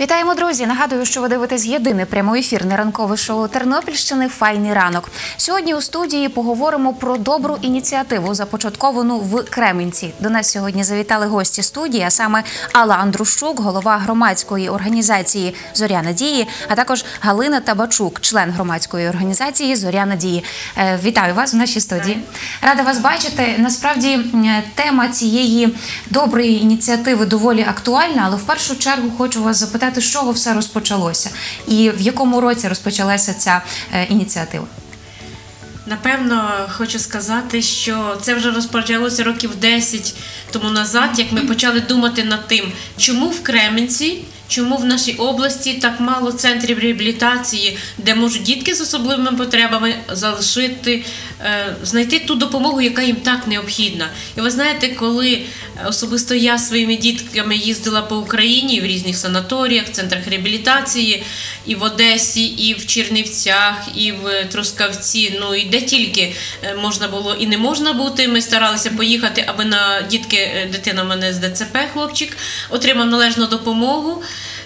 Вітаємо, друзі! Нагадую, що ви дивитесь єдине прямоефірне ранкове шоу Тернопільщини Файний ранок. Сьогодні у студії поговоримо про добру ініціативу, започатковану в Кременці. До нас сьогодні завітали гості студії, а саме Алла Андрущук, голова громадської організації Зоря Надії, а також Галина Табачук, член громадської організації Зоря Надії. Е, Вітаю вас в нашій студії. Рада вас бачити. Насправді тема цієї доброї ініціативи доволі актуальна, але в першу чергу хочу вас запитати, з чого все розпочалося і в якому році розпочалася ця е, ініціатива. Напевно, хочу сказати, що це вже розпочалося років 10 тому назад, як ми почали думати над тим, чому в Кременці, чому в нашій області так мало центрів реабілітації, де можуть дітки з особливими потребами залишити, е, знайти ту допомогу, яка їм так необхідна. І ви знаєте, коли особисто я своїми дітками їздила по Україні в різних санаторіях, центрах реабілітації, і в Одесі, і в Чернівцях, і в Трускавці. Ну і де тільки е, можна було і не можна бути. Ми старалися поїхати, аби на дітки, е, дитина в мене з ДЦП, хлопчик, отримав належну допомогу.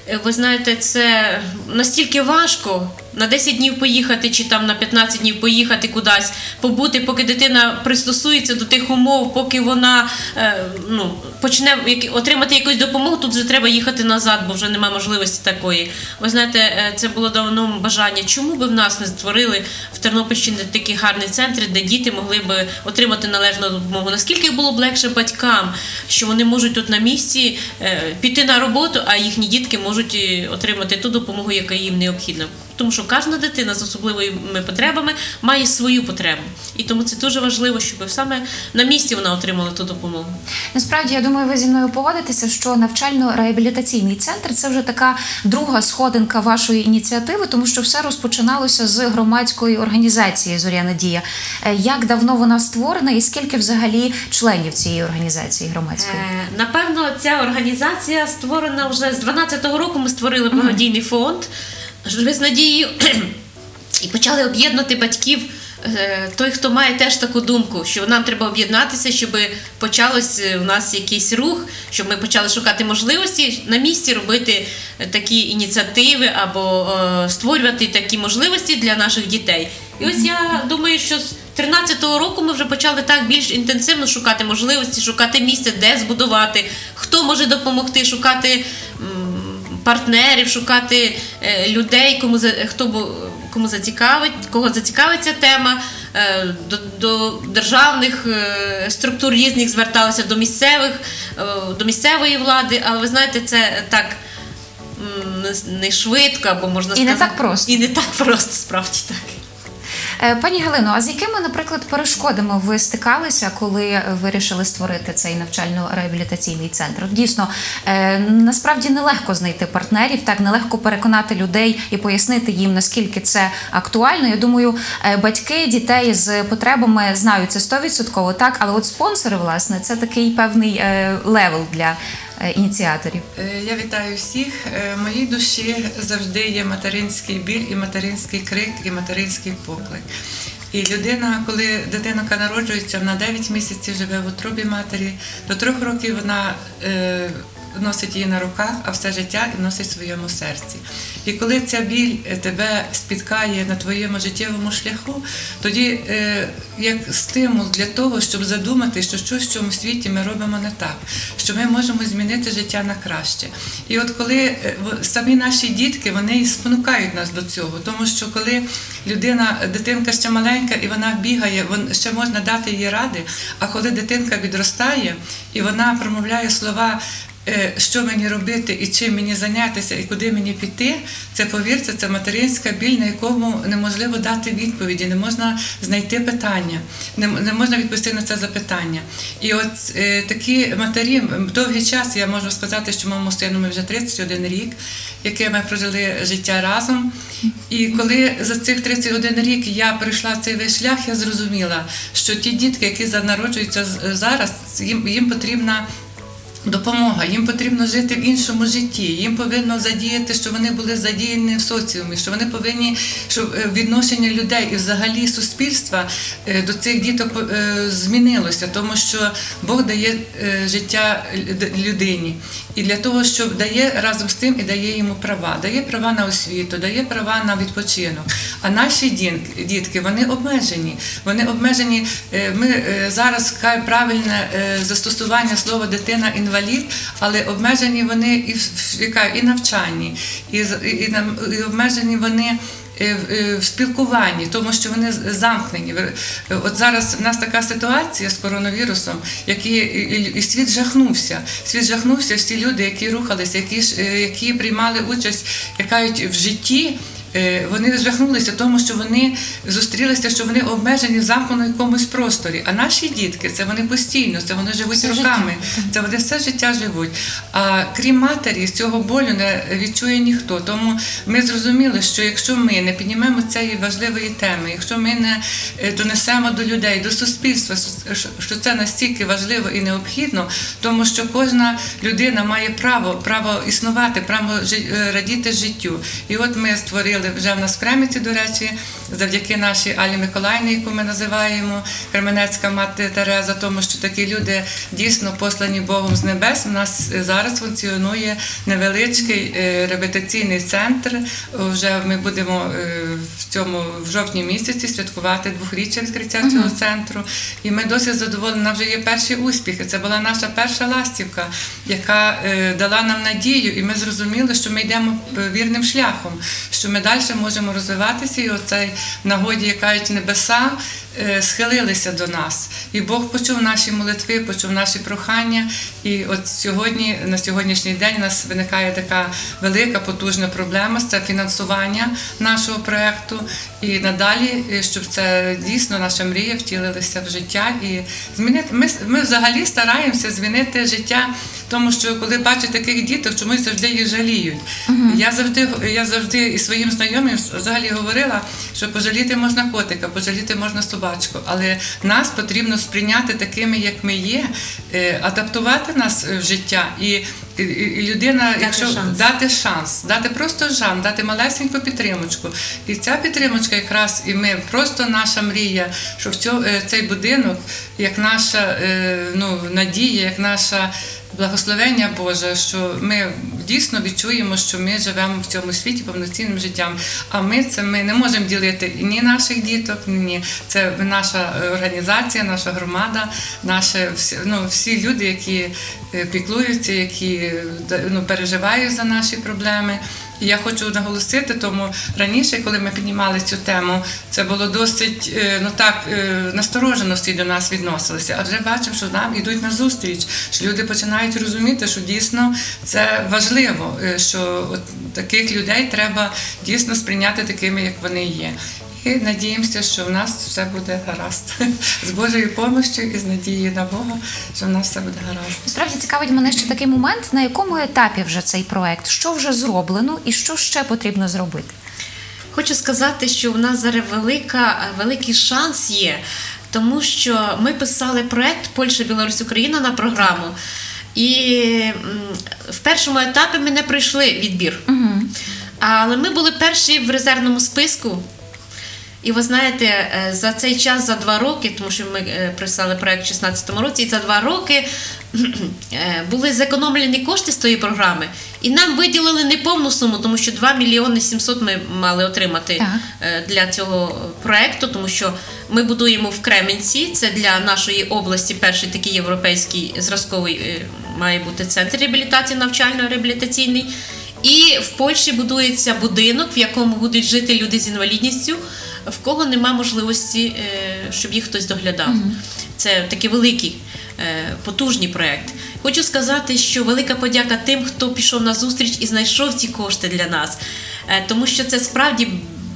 Е, Ви знаєте, це настільки важко на 10 днів поїхати, чи там на 15 днів поїхати кудись, побути, поки дитина пристосується до тих умов, поки вона е, ну, почне отримати якусь допомогу, тут вже треба їхати назад, бо вже немає можливості такої. Ви знаєте, е, це було давно бажання. Чому би в нас не створили в Тернопільщині такі гарні центри, де діти могли би отримати належну допомогу? Наскільки було б легше батькам, що вони можуть тут на місці е, піти на роботу, а їхні дітки можуть отримати ту допомогу, яка їм необхідна. Тому що кожна дитина з особливими потребами має свою потребу, і тому це дуже важливо, щоб саме на місці вона отримала ту допомогу. Насправді, я думаю, ви зі мною погодитеся, що навчально-реабілітаційний центр це вже така друга сходинка вашої ініціативи, тому що все розпочиналося з громадської організації Зоря Надія. Е, Як давно вона створена і скільки взагалі членів цієї організації громадської? Е, Напевно, ця організація створена вже з 12-го року. Ми створили благодійний фонд «Живи з надією і почали об'єднувати батьків. е, Той, хто має теж таку думку, що нам треба об'єднатися, щоб почалось е, у нас якийсь рух, щоб ми почали шукати можливості на місці робити е, такі ініціативи або створювати такі можливості для наших дітей. І ось я думаю, що з 13-го року ми вже почали так більш інтенсивно шукати можливості, шукати місце, де збудувати, хто може допомогти, шукати партнерів, шукати е, людей, кому хто кому зацікавить, кого зацікавиться тема. Е, До, до державних е, структур різних зверталися до місцевих, до місцевої влади, але ви знаєте, це так. не- швидко, або можна І не так просто. І не так просто, справді так. Е, Пані Галино, а з якими, наприклад, перешкодами ви стикалися, коли вирішили створити цей навчально-реабілітаційний центр? Дійсно, е, насправді нелегко знайти партнерів, так нелегко переконати людей і пояснити їм, наскільки це актуально. Я думаю, е, батьки дітей з потребами знають це 100%, так, але от спонсори, власне, це такий певний level для ініціаторів. Е, Я вітаю всіх. Е, моїй душі завжди є материнський біль, і материнський крик, і материнський поклик. І людина, коли дитинка народжується, вона 9 місяців живе в утробі матері, до трьох років вона е, носить її на руках, а все життя носить в своєму серці. І коли ця біль е, тебе спіткає на твоєму життєвому шляху, тоді е, як стимул для того, щоб задумати, що щось в цьому світі ми робимо не так, що ми можемо змінити життя на краще. І от коли е, самі наші дітки вони і спонукають нас до цього, тому що коли людина, дитинка ще маленька і вона бігає, вон ще можна дати їй ради. А коли дитинка відростає і вона промовляє слова. Е, Що мені робити і чим мені зайнятися, і куди мені піти, це повірте, це материнська біль, на якому неможливо дати відповіді, не можна знайти питання, не, можна відповісти на це запитання. І от е, такі матері, довгий час я можу сказати, що моєму сину ми вже 31 рік, яке ми прожили життя разом. І коли за цих 31 рік я пройшла цей весь шлях, я зрозуміла, що ті дітки, які народжуються зараз, їм, їм потрібна Допомога, їм потрібно жити в іншому житті. Їм повинно задіяти, що вони були задіяні в соціумі, що вони повинні, щоб е, відношення людей і взагалі суспільства е, до цих діток е, змінилося, тому що Бог дає життя людині. І для того, щоб дає разом з тим і дає йому права, дає права на освіту, дає права на відпочинок. А наші дітки вони обмежені. Вони обмежені. Ми зараз правильне застосування слова дитина інвалід, але обмежені вони і в в- яка, і навчанні, і, і, і обмежені вони. е, в- е, спілкуванні, тому що вони замкнені. Е, От зараз в нас така ситуація з коронавірусом, який і, світ жахнувся. Світ жахнувся. Всі люди, які рухалися, які які приймали участь, як кажуть, в житті. Е, Вони жахнулися тому, що вони зустрілися, що вони обмежені в замкненому якомусь просторі. А наші дітки це вони постійно, це вони живуть Все роками, це вони все життя живуть. А крім матері, з цього болю не відчує ніхто. Тому ми зрозуміли, що якщо ми не піднімемо цієї важливої теми, якщо ми не е, донесемо до людей, до суспільства, що- це настільки важливо і необхідно, тому що кожна людина має право, право існувати, право е, радіти життю. І от ми створили вже в нас в Креміці, до речі, завдяки нашій Алі Миколаївні, яку ми називаємо Кременецька мати Тереза, тому що такі люди дійсно послані Богом з небес. У нас е, зараз функціонує невеличкий е, репетиційний центр. Вже ми будемо е, в цьому в жовтні місяці святкувати двохріччя відкриття цього центру. І ми досить задоволені. У нас вже є перші успіхи. Це була наша перша ластівка, яка дала нам надію, і ми зрозуміли, що ми йдемо вірним шляхом, що ми далі можемо розвиватися, і оцей нагоді, як кажуть, небеса схилилися до нас. І Бог почув наші молитви, почув наші прохання. І от сьогодні, на сьогоднішній день, у нас виникає така велика потужна проблема це фінансування нашого проекту. І надалі, е, щоб це дійсно наша мрія втілилася в життя і змінити. Ми, ми взагалі стараємося змінити життя, тому що коли бачать таких діток, чомусь завжди їх жаліють. Я завжди я завжди і своїм знайомим взагалі говорила, що пожаліти можна котика, пожаліти можна собачку, але нас потрібно сприйняти такими, як ми є, е, адаптувати нас е, в життя і. Людина, якщо шанс. дати шанс, дати просто шанс, дати малесеньку підтримочку. І ця підтримочка якраз і ми просто наша мрія, що в цьо- е, цей будинок, як наша ну, надія, як наша благословення Боже, що ми дійсно відчуємо, що ми живемо в цьому світі повноцінним життям. А ми це ми не можемо ділити ні наших діток, ні це наша організація, наша громада, наші ну, всі люди, які е, піклуються, які е, ну, переживають за наші проблеми. Я хочу наголосити, тому раніше, коли ми піднімали цю тему, це було досить е, ну так е, насторожено всі до нас відносилися. А вже бачимо, що нам йдуть на зустріч, що люди починають розуміти, що дійсно це важливо, е, що от таких людей треба дійсно сприйняти такими, як вони є. І надіємося, що в нас все буде гаразд з Божою допомогою і з надією на Бога, що в нас все буде гаразд. Справді цікавить мене ще такий момент, на якому етапі вже цей проект, що вже зроблено і що ще потрібно зробити. Хочу сказати, що в нас зараз велика, великий шанс є, тому що ми писали проект Польща, Білорусь, Україна на програму. І в першому етапі ми не пройшли відбір. Але ми були перші в резервному списку. І ви знаєте, е, за цей час, за два роки, тому що ми е, писали проект у 2016 році, і за два роки е, були зекономлені кошти з тої програми, і нам виділили неповну суму, тому що 2 мільйони 700 ми мали отримати Так. для цього проекту, тому що ми будуємо в Кременці. Це для нашої області перший такий європейський зразковий має бути центр реабілітації, навчально-реабілітаційний. І в Польщі будується будинок, в якому будуть жити люди з інвалідністю, в кого нема можливості, е, щоб їх хтось доглядав. Це такий великий, е, потужний проєкт. Хочу сказати, що велика подяка тим, хто пішов на зустріч і знайшов ці кошти для нас, Е, тому що це справді.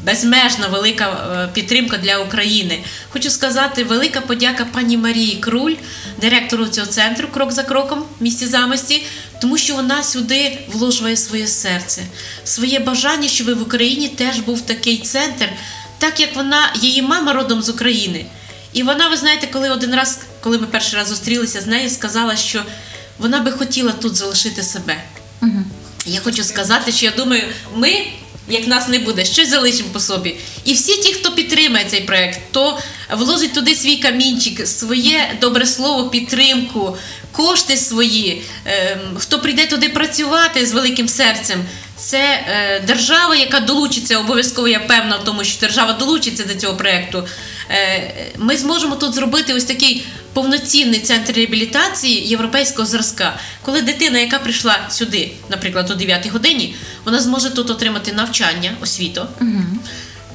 Безмежна велика підтримка для України. Хочу сказати, велика подяка пані Марії Круль, директору цього центру Крок за кроком в місті замості, тому що вона сюди вложує своє серце, своє бажання, щоб в Україні теж був такий центр, так як вона, її мама родом з України. І вона, ви знаєте, коли один раз, коли ми перший раз зустрілися з нею, сказала, що вона би хотіла тут залишити себе. Я хочу сказати, що я думаю, ми, як нас не буде, щось залишимо по собі. І всі ті, хто підтримає цей проект, хто вложить туди свій камінчик, своє добре слово, підтримку, кошти свої, ем, хто прийде туди працювати з великим серцем. Це е, держава, яка долучиться обов'язково, я певна в тому, що держава долучиться до цього проекту. Е, ми зможемо тут зробити ось такий повноцінний центр реабілітації європейського зразка. Коли дитина, яка прийшла сюди, наприклад, о 9 годині, вона зможе тут отримати навчання, освіту,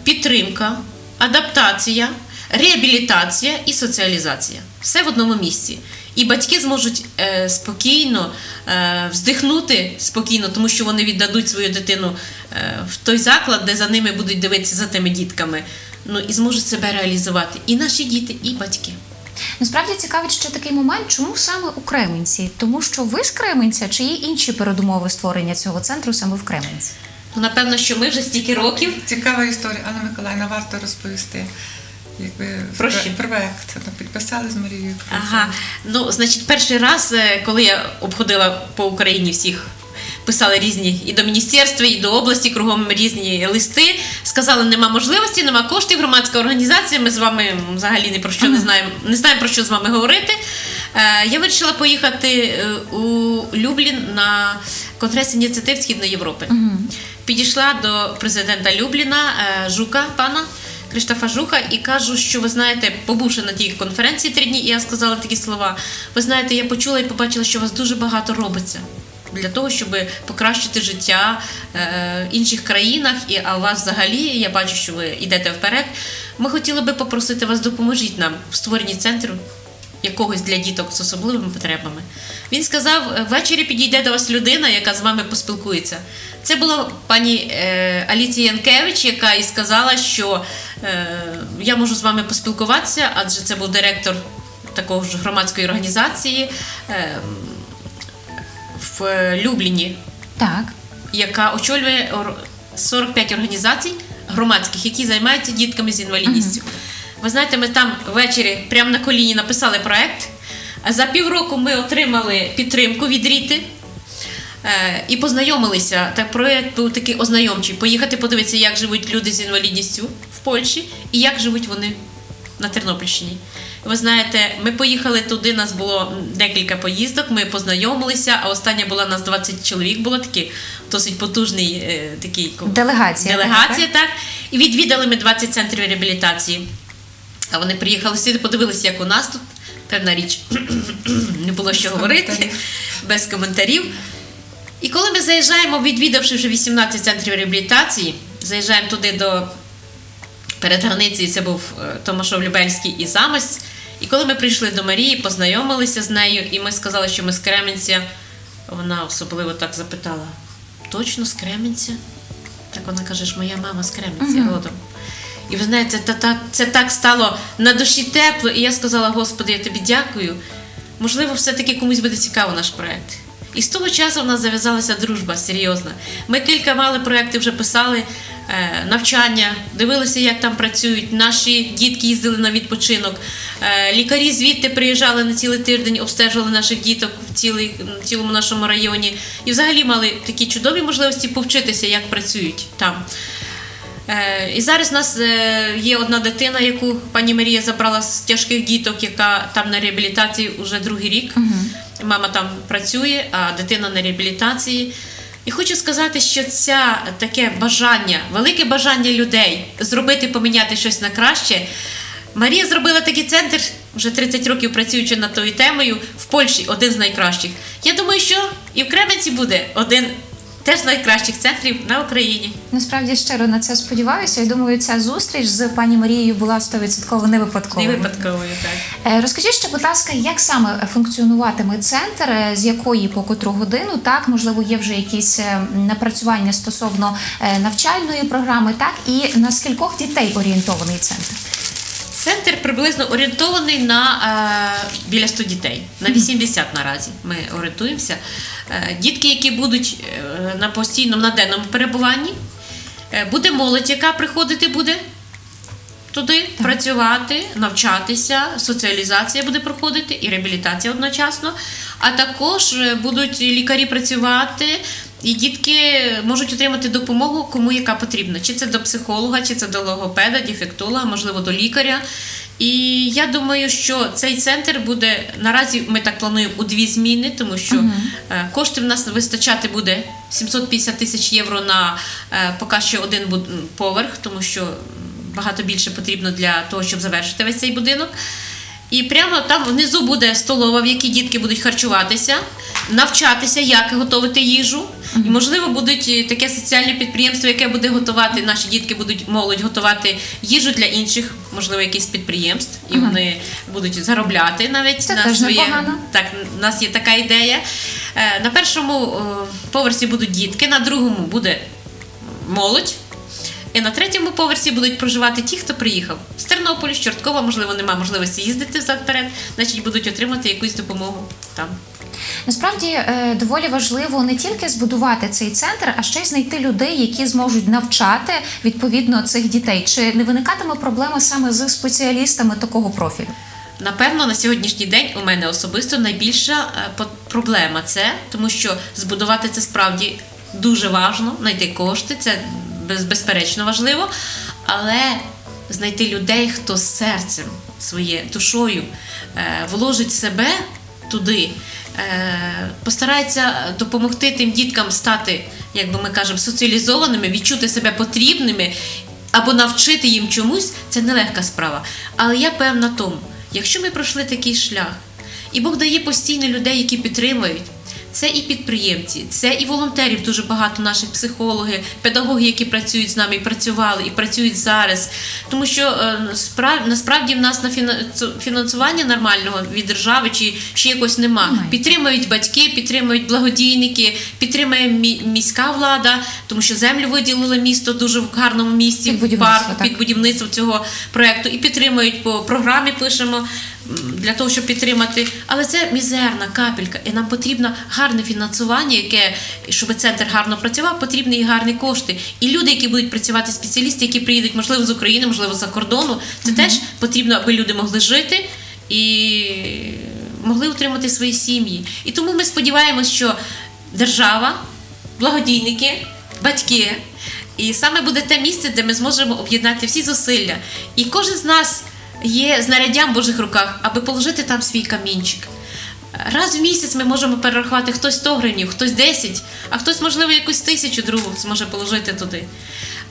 підтримка, адаптація, реабілітація і соціалізація. Все в одному місці. І батьки зможуть е, спокійно е, вздихнути спокійно, тому що вони віддадуть свою дитину е, в той заклад, де за ними будуть дивитися за тими дітками. Ну і зможуть себе реалізувати і наші діти, і батьки. Насправді цікавить ще такий момент, чому саме у Кременці? Тому що ви з Кременця чи є інші передумови створення цього центру саме в Кременці? Ну, напевно, що ми вже стільки років. Цікава історія, Анна Миколаївна, варто розповісти. Якби Про що? проект ну, підписали з Марією. Ага. Ну, значить, перший раз, е, коли я обходила по Україні всіх. Писали різні і до міністерства, і до області кругом різні листи. Сказали, нема можливості, нема коштів. Громадська організація. Ми з вами взагалі ні про що не знаємо, не знаємо про що з вами говорити. Е, Я вирішила поїхати е, у Люблін на конгрес ініціатив Східної Європи. Підійшла до президента Любліна Жука пана. Криштафа Жуха і кажу, що ви знаєте, побувши на тій конференції три дні, і я сказала такі слова. Ви знаєте, я почула і побачила, що у вас дуже багато робиться для того, щоб покращити життя е, в інших країнах. І а у вас взагалі я бачу, що ви йдете вперед. Ми хотіли би попросити вас, допоможіть нам в створенні центру якогось для діток з особливими потребами. Він сказав: ввечері підійде до вас людина, яка з вами поспілкується. Це була пані е, Аліція Янкевич, яка і сказала, що я можу з вами поспілкуватися, адже це був директор такої ж громадської організації е, в е, Любліні, Так. яка очолює 45 організацій громадських, які займаються дітками з інвалідністю. Ви знаєте, ми там ввечері прямо на коліні написали проект. За півроку ми отримали підтримку від Ріти. е, І познайомилися. Так проєкт був такий ознайомчий. Поїхати подивитися, як живуть люди з інвалідністю Польщі і як живуть вони на Тернопільщині. Ви знаєте, ми поїхали туди, нас було декілька поїздок, ми познайомилися, а остання була нас 20 чоловік, було такий досить потужний е, такий Делегація. делегація, так. І відвідали ми 20 центрів реабілітації. А вони приїхали сюди, подивилися, як у нас тут. Певна річ, не було що говорити, коментарів. без коментарів. І коли ми заїжджаємо, відвідавши вже 18 центрів реабілітації, заїжджаємо туди до перед границею, це був е, Томашов Любельський і Замось. І коли ми прийшли до Марії, познайомилися з нею, і ми сказали, що ми з Кременця, вона особливо так запитала: точно з Кременця? Так вона каже, ж моя мама з Кременця родом. І ви знаєте, це, та- це так стало на душі тепло. І я сказала, Господи, я тобі дякую. Можливо, все-таки комусь буде цікаво наш проект. І з того часу в нас зав'язалася дружба серйозна. Ми кілька мали проєктів вже писали е, навчання, дивилися, як там працюють. Наші дітки їздили на відпочинок. Е, лікарі звідти приїжджали на цілий тиждень, обстежували наших діток в цілий, цілому нашому районі. І взагалі мали такі чудові можливості повчитися, як працюють там. Е, І зараз у нас є одна дитина, яку пані Марія забрала з тяжких діток, яка там на реабілітації вже другий рік. Мама там працює, а дитина на реабілітації. І хочу сказати, що це таке бажання, велике бажання людей зробити, поміняти щось на краще. Марія зробила такий центр, вже 30 років працюючи над тою темою, в Польщі один з найкращих. Я думаю, що і в Кременці буде один теж найкращих центрів на Україні. Насправді щиро на це сподіваюся. Я думаю, ця зустріч з пані Марією була 100% не випадковою. Не випадковою, так. Е, Розкажіть ще, будь ласка, як саме функціонуватиме центр, е, з якої по котру годину, так можливо, є вже якісь е, напрацювання стосовно навчальної програми, так і на скількох дітей орієнтований центр? Приблизно орієнтований на е, біля 100 дітей, на 80 наразі. Ми орієнтуємося. Е, дітки, які будуть е, на постійному на денному перебуванні, е, буде молодь, яка приходити буде. туди працювати, навчатися, соціалізація буде проходити і реабілітація одночасно. А також е, будуть лікарі працювати. І дітки можуть отримати допомогу кому яка потрібна. Чи це до психолога, чи це до логопеда, дефектолога, можливо, до лікаря. І я думаю, що цей центр буде наразі. Ми так плануємо у дві зміни, тому що е, коштів в нас вистачати буде 750 тисяч євро на е, поки що один поверх, тому що багато більше потрібно для того, щоб завершити весь цей будинок. І прямо там внизу буде столова, в якій дітки будуть харчуватися, навчатися, як готувати їжу. І, можливо, будуть е, таке соціальне підприємство, яке буде готувати, наші дітки будуть молодь готувати їжу для інших, можливо, якихось підприємств, і вони будуть заробляти навіть Це на теж своє. непогано. Так, у нас є така ідея. Е, На першому е, поверсі будуть дітки, на другому буде молодь. І на третьому поверсі будуть проживати ті, хто приїхав з Тернополя, з Чорткова, можливо, немає можливості їздити взад вперед, значить будуть отримати якусь допомогу там. Насправді е, доволі важливо не тільки збудувати цей центр, а ще й знайти людей, які зможуть навчати відповідно цих дітей. Чи не виникатиме проблема саме з спеціалістами такого профілю? Напевно, на сьогоднішній день у мене особисто найбільша е, проблема це, тому що збудувати це справді дуже важно, знайти кошти, це безперечно важливо, але знайти людей, хто з серцем своє душою е, вложить себе туди, постарається допомогти тим діткам стати, як би ми кажемо, соціалізованими, відчути себе потрібними або навчити їм чомусь, це нелегка справа. Але я певна тому, якщо ми пройшли такий шлях, і Бог дає постійно людей, які підтримують. Це і підприємці, це і волонтерів дуже багато наших психологи, педагоги, які працюють з нами і працювали, і працюють зараз. Тому що е, насправді в нас на фіна- фінансування нормального від держави чи ще якось нема. Підтримують батьки, підтримують благодійники, підтримує міська влада, тому що землю виділили місто дуже в гарному місці, Під будівництво, парку, так. під будівництво цього проекту і підтримують по програмі. Пишемо для того, щоб підтримати. Але це мізерна капелька, і нам потрібно гарне фінансування, яке щоб центр гарно працював, потрібні і гарні кошти. І люди, які будуть працювати, спеціалісти, які приїдуть, можливо, з України, можливо, за кордону, це теж потрібно, аби люди могли жити і могли утримати свої сім'ї. І тому ми сподіваємось, що держава, благодійники, батьки. І саме буде те місце, де ми зможемо об'єднати всі зусилля. І кожен з нас є знаряддям в Божих руках, аби положити там свій камінчик. Раз в місяць ми можемо перерахувати хтось 100 гривень, хтось 10, а хтось, можливо, якусь тисячу другу зможе положити туди.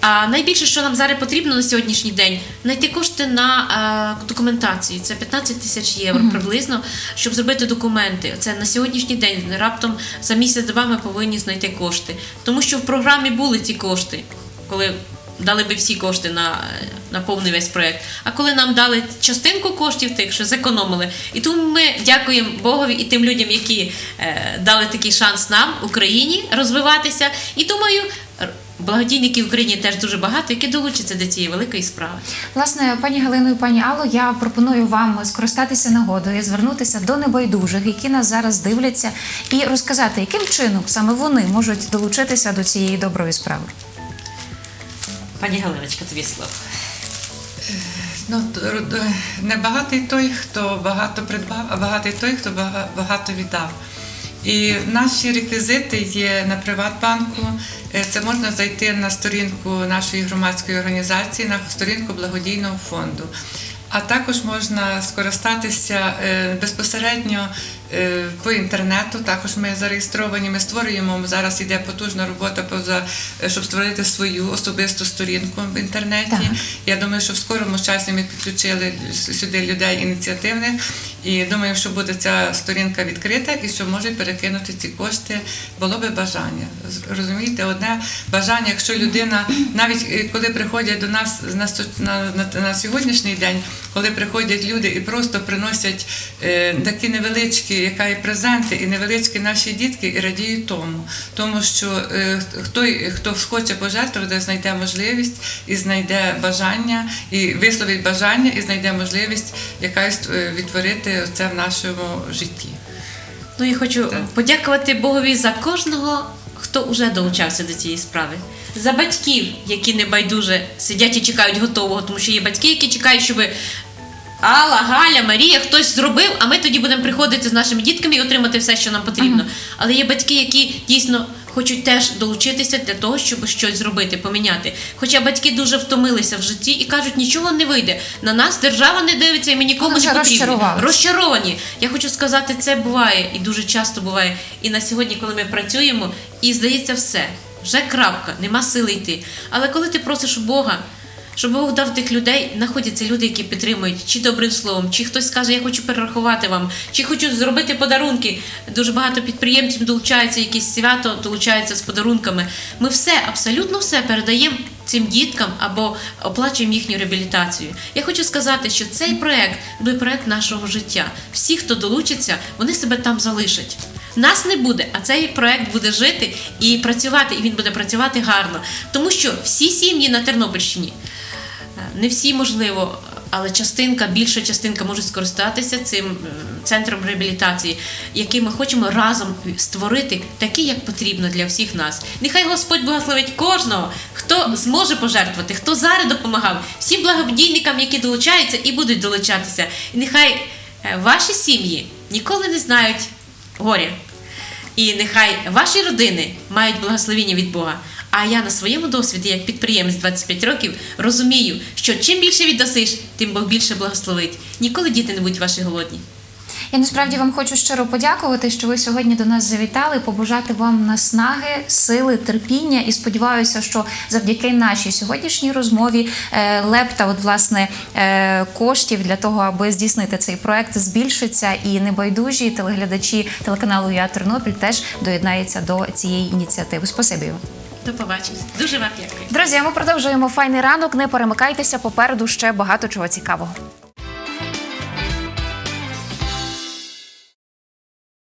А найбільше, що нам зараз потрібно на сьогоднішній день, знайти кошти на е, документацію. Це 15 тисяч євро приблизно, щоб зробити документи. Це на сьогоднішній день. Раптом за місяць-два ми повинні знайти кошти. Тому що в програмі були ці кошти, коли дали би всі кошти на, на повний весь проект. А коли нам дали частинку коштів тих, що зекономили, і тому ми дякуємо Богові і тим людям, які е, дали такий шанс нам, Україні, розвиватися. І думаю, благодійників в Україні теж дуже багато, які долучаться до цієї великої справи. Власне, пані Галино і пані Алло, я пропоную вам скористатися нагодою, звернутися до небайдужих, які нас зараз дивляться, і розказати, яким чином саме вони можуть долучитися до цієї доброї справи. Пані Галиночка, тобі слово. Ну, т- не багатий той, хто багато придбав, а багатий той, хто багато віддав. І наші реквізити є на Приватбанку. Е, Це можна зайти на сторінку нашої громадської організації, на сторінку благодійного фонду. А також можна скористатися е, безпосередньо по інтернету. Також ми зареєстровані. Ми створюємо зараз. Іде потужна робота поза е, щоб створити свою особисту сторінку в інтернеті. Так. Я думаю, що в скорому часі ми підключили сюди людей ініціативних. І думаю, що буде ця сторінка відкрита і що можуть перекинути ці кошти. Було би бажання. Розумієте, одне бажання, якщо людина, навіть е, коли приходять до нас на, на, на, на сьогоднішній день, коли приходять люди і просто приносять е, такі невеличкі, яка і презенти, і невеличкі наші дітки, і радіють тому. Тому що е, хто, хто хоче пожертвувати, знайде можливість і знайде бажання, і висловить бажання, і знайде можливість якась е, відтворити це в нашому житті. Ну, я хочу Так. подякувати Богові за кожного, хто вже долучався до цієї справи. За батьків, які не байдуже сидять і чекають готового, тому що є батьки, які чекають, щоб Алла, Галя, Марія, хтось зробив, а ми тоді будемо приходити з нашими дітками і отримати все, що нам потрібно. Але є батьки, які дійсно хочуть теж долучитися для того, щоб щось зробити, поміняти. Хоча батьки дуже втомилися в житті і кажуть, нічого не вийде. На нас держава не дивиться, і ми нікому Вони не потрібні. Розчаровані. Я хочу сказати, це буває і дуже часто буває. І на сьогодні, коли ми працюємо, і здається, все, вже крапка, нема сили йти. Але коли ти просиш Бога. Щоб Бог дав тих людей, знаходяться люди, які підтримують чи добрим словом, чи хтось скаже, я хочу перерахувати вам, чи хочу зробити подарунки. Дуже багато підприємців долучаються, якесь свято долучаються з подарунками. Ми все, абсолютно все передаємо цим діткам або оплачуємо їхню реабілітацію. Я хочу сказати, що цей проект буде проект нашого життя. Всі, хто долучиться, вони себе там залишать. Нас не буде, а цей проект буде жити і працювати, і він буде працювати гарно. Тому що всі сім'ї на Тернопільщині, е, не всі можливо, але частинка, більша частинка може скористатися цим е, центром реабілітації, який ми хочемо разом створити такий, як потрібно для всіх нас. Нехай Господь благословить кожного, хто зможе пожертвувати, хто зараз допомагав, всім благодійникам, які долучаються і будуть долучатися. І нехай е, ваші сім'ї ніколи не знають горя. І нехай ваші родини мають благословіння від Бога. А я на своєму досвіді, як підприємець 25 років, розумію, що чим більше віддасиш, тим Бог більше благословить. Ніколи діти не будуть ваші голодні. Я насправді вам хочу щиро подякувати, що ви сьогодні до нас завітали, побажати вам наснаги, сили, терпіння і сподіваюся, що завдяки нашій сьогоднішній розмові е, лепта, от власне е, коштів для того, аби здійснити цей проект, збільшиться, і небайдужі телеглядачі телеканалу Я Тернопіль теж доєднаються до цієї ініціативи. Спасибі вам. До побачення. Дуже вам дякую. Друзі, ми продовжуємо файний ранок. Не перемикайтеся попереду ще багато чого цікавого.